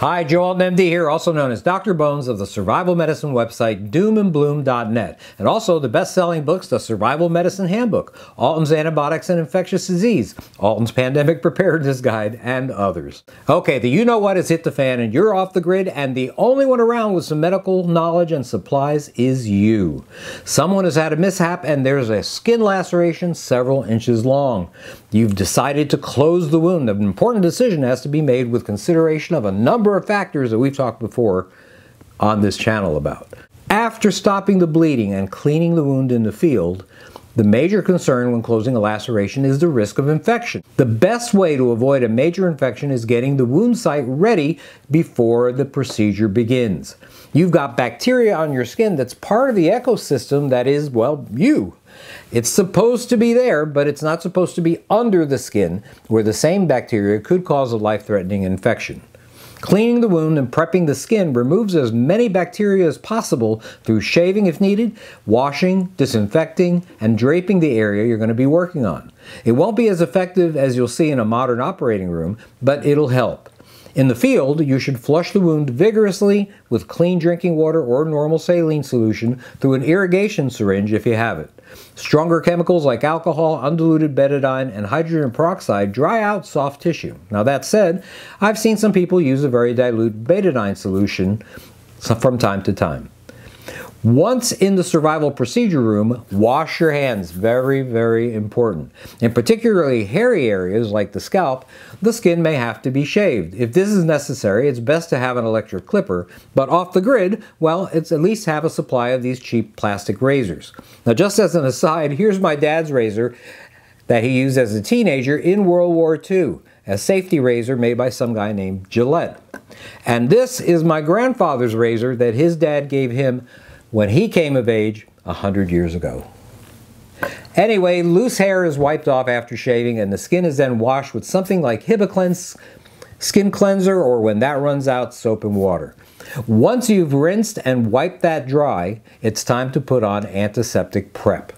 Hi, Joe Alton MD here, also known as Dr. Bones of the survival medicine website doomandbloom.net, and also the best-selling books, The Survival Medicine Handbook, Alton's Antibiotics and Infectious Disease, Alton's Pandemic Preparedness Guide, and others. Okay, the you-know-what has hit the fan and you're off the grid, and the only one around with some medical knowledge and supplies is you. Someone has had a mishap and there's a skin laceration several inches long. You've decided to close the wound. An important decision has to be made with consideration of a number of factors that we've talked before on this channel about. After stopping the bleeding and cleaning the wound in the field, the major concern when closing a laceration is the risk of infection. The best way to avoid a major infection is getting the wound site ready before the procedure begins. You've got bacteria on your skin that's part of the ecosystem that is, well, you. It's supposed to be there, but it's not supposed to be under the skin, where the same bacteria could cause a life-threatening infection. Cleaning the wound and prepping the skin removes as many bacteria as possible through shaving if needed, washing, disinfecting, and draping the area you're going to be working on. It won't be as effective as you'll see in a modern operating room, but it'll help. In the field, you should flush the wound vigorously with clean drinking water or normal saline solution through an irrigation syringe if you have it. Stronger chemicals like alcohol, undiluted betadine, and hydrogen peroxide dry out soft tissue. Now that said, I've seen some people use a very dilute betadine solution from time to time. Once in the survival procedure room, wash your hands. Very, very important. In particularly hairy areas like the scalp, the skin may have to be shaved. If this is necessary, it's best to have an electric clipper, but off the grid, well, it's at least have a supply of these cheap plastic razors. Now, just as an aside, here's my dad's razor that he used as a teenager in World War II, a safety razor made by some guy named Gillette. And this is my grandfather's razor that his dad gave him when he came of age a hundred years ago. Anyway, loose hair is wiped off after shaving and the skin is then washed with something like Hibiclens skin cleanser or when that runs out, soap and water. Once you've rinsed and wiped that dry, it's time to put on antiseptic prep.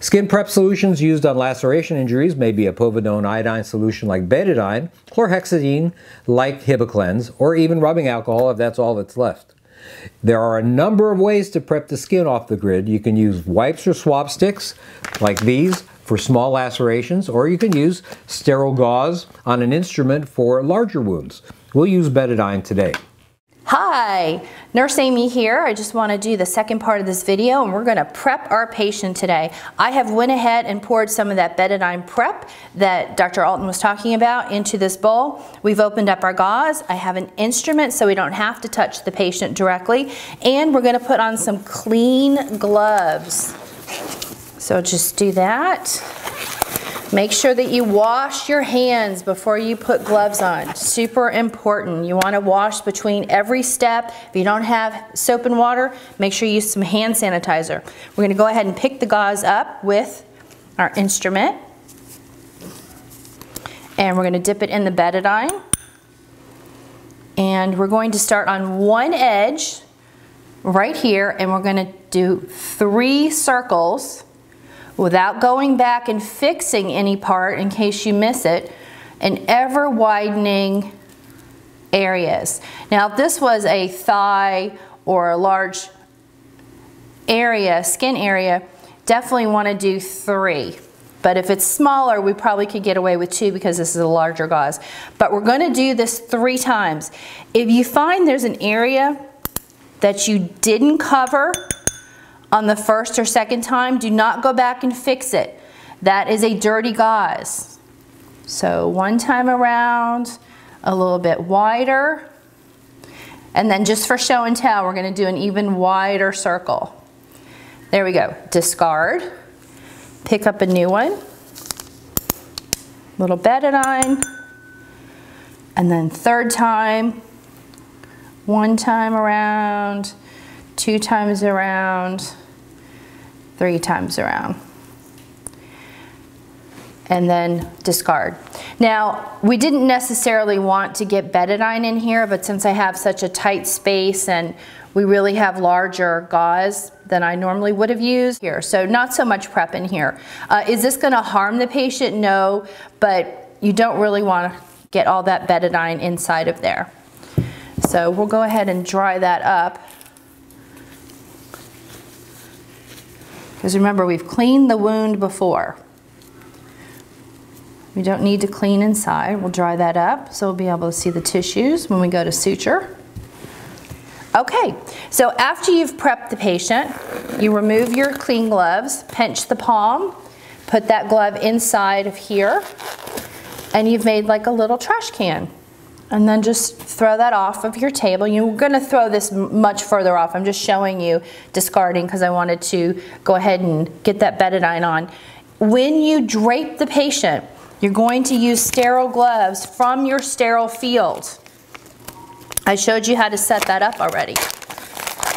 Skin prep solutions used on laceration injuries may be a povidone iodine solution like betadine, chlorhexidine like Hibiclens, or even rubbing alcohol if that's all that's left. There are a number of ways to prep the skin off the grid. You can use wipes or swab sticks like these for small lacerations, or you can use sterile gauze on an instrument for larger wounds. We'll use betadine today. Hi, Nurse Amy here. I just want to do the second part of this video and we're going to prep our patient today. I have went ahead and poured some of that betadine prep that Dr. Alton was talking about into this bowl. We've opened up our gauze. I have an instrument so we don't have to touch the patient directly and we're going to put on some clean gloves. So just do that. Make sure that you wash your hands before you put gloves on. Super important. You want to wash between every step. If you don't have soap and water, make sure you use some hand sanitizer. We're going to go ahead and pick the gauze up with our instrument. And we're going to dip it in the betadine. And we're going to start on one edge right here and we're going to do three circles without going back and fixing any part in case you miss it, and ever widening areas. Now if this was a thigh or a large area, skin area, definitely want to do three. But if it's smaller, we probably could get away with two because this is a larger gauze. But we're going to do this three times. If you find there's an area that you didn't cover on the first or second time, do not go back and fix it. That is a dirty gauze. So one time around, a little bit wider. And then just for show and tell, we're gonna do an even wider circle. There we go, discard. Pick up a new one. Little betadine. And then third time, one time around, two times around, three times around. And then discard. Now, we didn't necessarily want to get betadine in here, but since I have such a tight space and we really have larger gauze than I normally would have used here. So not so much prep in here. Uh, is this gonna harm the patient? No, but you don't really wanna get all that betadine inside of there. So we'll go ahead and dry that up. Because remember, we've cleaned the wound before. We don't need to clean inside. We'll dry that up so we'll be able to see the tissues when we go to suture. Okay, so after you've prepped the patient, you remove your clean gloves, pinch the palm, put that glove inside of here, and you've made like a little trash can. And then just throw that off of your table. You're gonna throw this much further off. I'm just showing you discarding because I wanted to go ahead and get that betadine on. When you drape the patient, you're going to use sterile gloves from your sterile field. I showed you how to set that up already.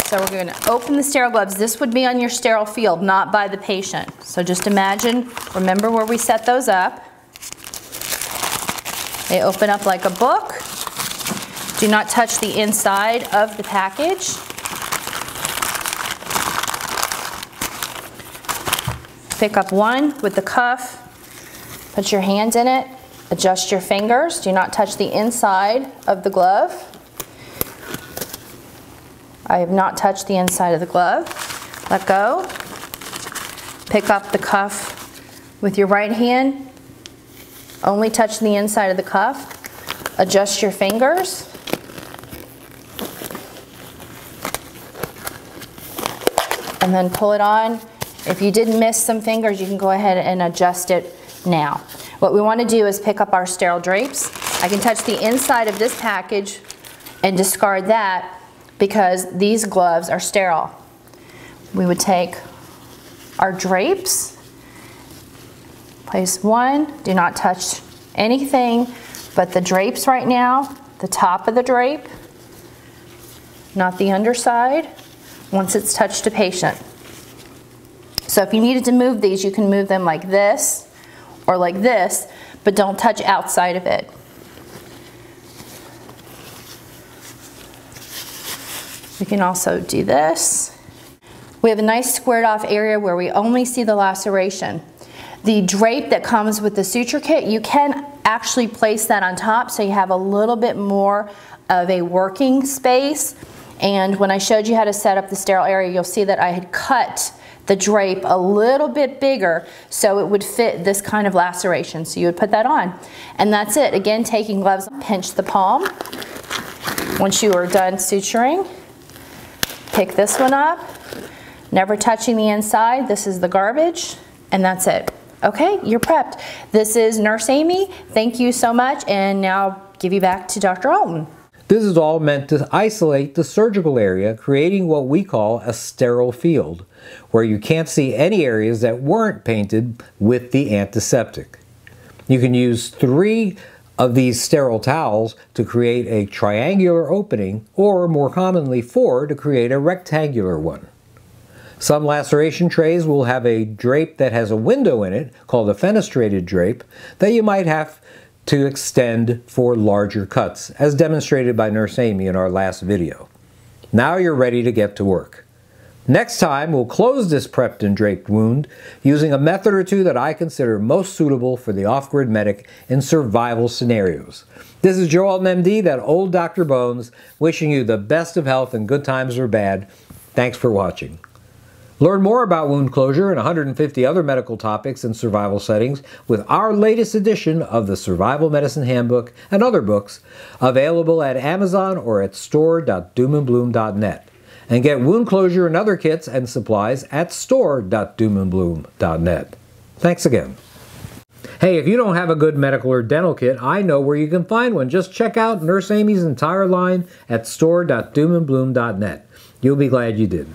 So we're going to open the sterile gloves. This would be on your sterile field, not by the patient. So just imagine, remember where we set those up. They open up like a book. Do not touch the inside of the package. Pick up one with the cuff, put your hands in it, adjust your fingers. Do not touch the inside of the glove. I have not touched the inside of the glove. Let go. Pick up the cuff with your right hand. Only touch the inside of the cuff. Adjust your fingers. And then pull it on. If you did miss some fingers, you can go ahead and adjust it now. What we want to do is pick up our sterile drapes. I can touch the inside of this package and discard that because these gloves are sterile. We would take our drapes, place one, do not touch anything but the drapes right now, the top of the drape, not the underside, once it's touched a patient. So if you needed to move these, you can move them like this or like this, but don't touch outside of it. We can also do this. We have a nice squared off area where we only see the laceration. The drape that comes with the suture kit, you can actually place that on top so you have a little bit more of a working space. And when I showed you how to set up the sterile area, you'll see that I had cut the drape a little bit bigger so it would fit this kind of laceration. So you would put that on. And that's it. Again, taking gloves, pinch the palm once you are done suturing. Pick this one up, never touching the inside. This is the garbage, and that's it. Okay, you're prepped. This is Nurse Amy. Thank you so much, and now give you back to Dr. Alton. This is all meant to isolate the surgical area, creating what we call a sterile field, where you can't see any areas that weren't painted with the antiseptic. You can use three of these sterile towels to create a triangular opening, or more commonly four to create a rectangular one. Some laceration trays will have a drape that has a window in it, called a fenestrated drape, that you might have to extend for larger cuts, as demonstrated by Nurse Amy in our last video. Now you're ready to get to work. Next time, we'll close this prepped and draped wound using a method or two that I consider most suitable for the off-grid medic in survival scenarios. This is Joe MD, that old Dr. Bones, wishing you the best of health and good times or bad. Thanks for watching. Learn more about wound closure and 150 other medical topics in survival settings with our latest edition of the Survival Medicine Handbook and other books available at Amazon or at store.doomandbloom.net and get wound closure and other kits and supplies at store.doomandbloom.net. Thanks again. Hey, if you don't have a good medical or dental kit, I know where you can find one. Just check out Nurse Amy's entire line at store.doomandbloom.net. You'll be glad you did.